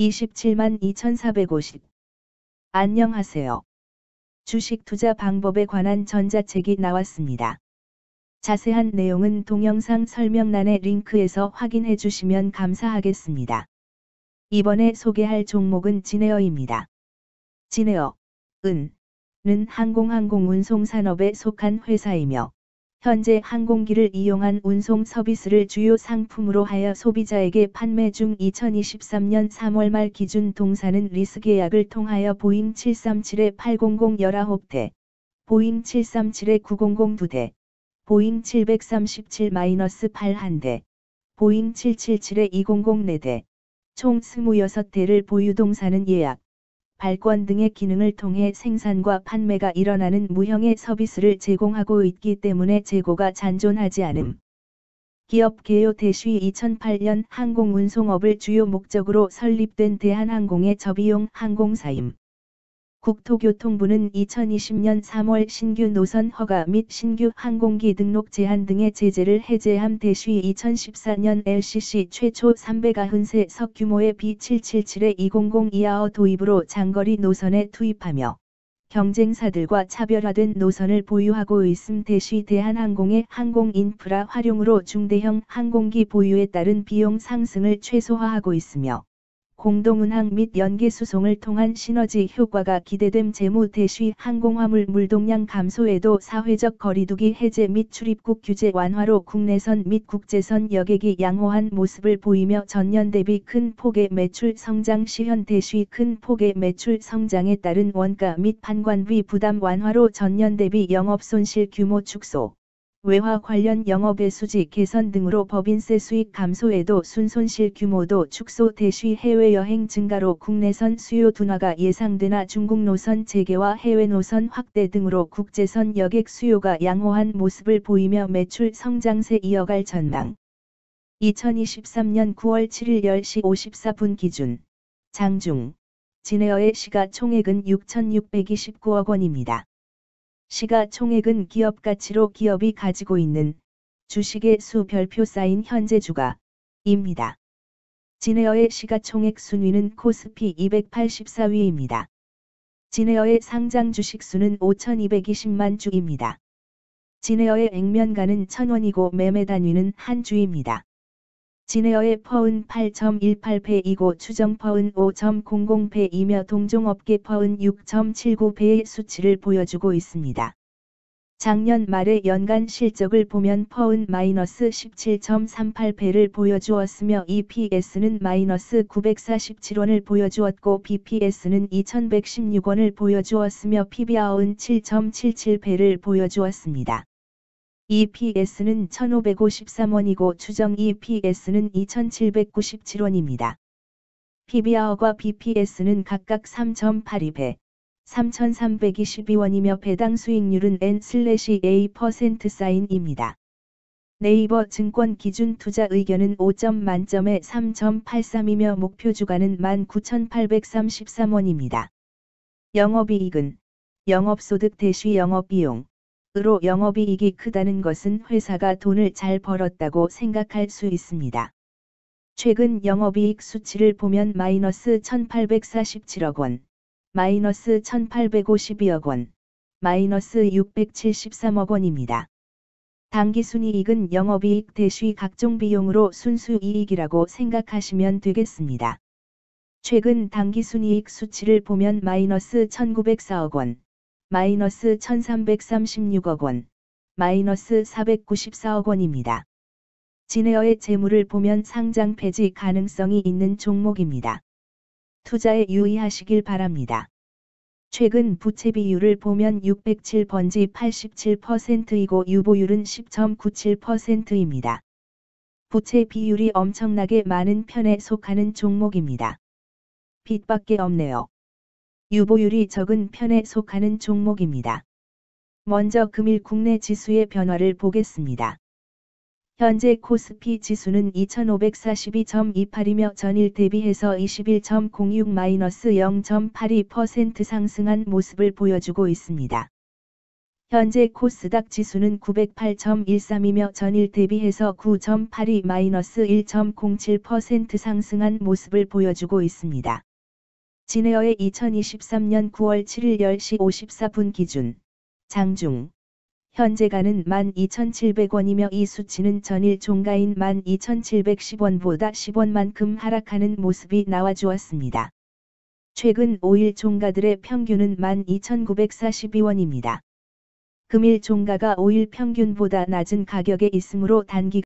27만 2450. 안녕하세요. 주식 투자 방법에 관한 전자책이 나왔습니다. 자세한 내용은 동영상 설명란의 링크에서 확인해 주시면 감사하겠습니다. 이번에 소개할 종목은 진에어입니다. 진에어, 은, 는 항공항공 운송 산업에 속한 회사이며 현재 항공기를 이용한 운송 서비스를 주요 상품으로 하여 소비자에게 판매 중 2023년 3월 말 기준 동사는 리스 계약을 통하여 보잉 737-800 19대, 보잉 737-900 2대, 보잉 737-8 1대, 보잉 777-200 4대, 총 26대를 보유 동사는 예약, 발권 등의 기능을 통해 생산과 판매가 일어나는 무형의 서비스를 제공하고 있기 때문에 재고가 잔존하지 않음. 기업 개요 대시 2008년 항공운송업을 주요 목적으로 설립된 대한항공의 저비용 항공사임. 국토교통부는 2020년 3월 신규 노선 허가 및 신규 항공기 등록 제한 등의 제재를 해제함 대시 2014년 LCC 최초 390세 규모의 B777-200 이하어 도입으로 장거리 노선에 투입하며 경쟁사들과 차별화된 노선을 보유하고 있음 대시 대한항공의 항공 인프라 활용으로 중대형 항공기 보유에 따른 비용 상승을 최소화하고 있으며 공동운항 및 연계수송을 통한 시너지 효과가 기대됨 재무 대시 항공화물 물동량 감소에도 사회적 거리두기 해제 및 출입국 규제 완화로 국내선 및 국제선 여객이 양호한 모습을 보이며 전년 대비 큰 폭의 매출 성장 시현 대시 큰 폭의 매출 성장에 따른 원가 및 판관비 부담 완화로 전년 대비 영업 손실 규모 축소. 외화 관련 영업의 수지 개선 등으로 법인세 수익 감소에도 순손실 규모도 축소 대시 해외여행 증가로 국내선 수요 둔화가 예상되나 중국 노선 재개와 해외 노선 확대 등으로 국제선 여객 수요가 양호한 모습을 보이며 매출 성장세 이어갈 전망. 2023년 9월 7일 10시 54분 기준 장중 진에어의 시가총액은 6,629억 원입니다. 시가총액은 기업 가치로 기업이 가지고 있는 주식의 수 별표 쌓인 현재 주가입니다. 진에어의 시가총액 순위는 코스피 284위입니다. 진에어의 상장 주식 수는 5,220만 주입니다. 진에어의 액면가는 1000원이고 매매 단위는 한 주입니다. 진에어의 퍼은 8.18배이고 추정 퍼은 5.00배이며 동종업계 퍼은 6.79배의 수치를 보여주고 있습니다. 작년 말의 연간 실적을 보면 퍼은 마이너스 17.38배를 보여주었으며 EPS는 마이너스 947원을 보여주었고 BPS는 2116원을 보여주었으며 PBR은 7.77배를 보여주었습니다. EPS는 1553원이고 추정 EPS는 2797원입니다. PBR과 BPS는 각각 3.82배, 3322원이며 배당 수익률은 N/A% 사인입니다. 네이버 증권 기준 투자 의견은 5점 만점에 3.83이며 목표 주가는 19,833원입니다. 영업이익은 영업소득 대시 영업비용 으로 영업이익이 크다는 것은 회사가 돈을 잘 벌었다고 생각할 수 있습니다. 최근 영업이익 수치를 보면 마이너스 1847억 원, 마이너스 1852억 원, 마이너스 673억 원입니다. 당기순이익은 영업이익 대시 각종 비용으로 순수이익이라고 생각하시면 되겠습니다. 최근 당기순이익 수치를 보면 마이너스 1904억 원, 마이너스 1336억 원, 마이너스 494억 원입니다. 진에어의 재물을 보면 상장 폐지 가능성이 있는 종목입니다. 투자에 유의하시길 바랍니다. 최근 부채 비율을 보면 607번지 87%이고 유보율은 10.97%입니다. 부채 비율이 엄청나게 많은 편에 속하는 종목입니다. 빚밖에 없네요. 유보율이 적은 편에 속하는 종목입니다. 먼저 금일 국내 지수의 변화를 보겠습니다. 현재 코스피 지수는 2542.28이며 전일 대비해서 21.06-0.82% 상승한 모습을 보여주고 있습니다. 현재 코스닥 지수는 908.13이며 전일 대비해서 9.82-1.07% 상승한 모습을 보여주고 있습니다. 진에어의 2023년 9월 7일 10시 54분 기준 장중 현재가는 12,700원이며 이 수치는 전일 종가인 12,710원보다 10원만큼 하락하는 모습이 나와주었습니다. 최근 5일 종가들의 평균은 12,942원입니다. 금일 종가가 5일 평균보다 낮은 가격에 있으므로 단기